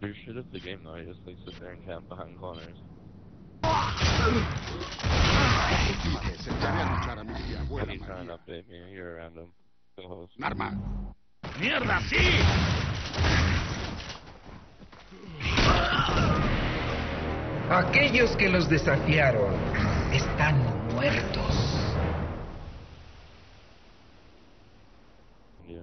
You're shit at the game though, I just like sit there and camp behind corners. He's trying to update me, you're around him. Co-host. Narma. Mierda, sí! Aquellos que los desafiaron están muertos. Yeah.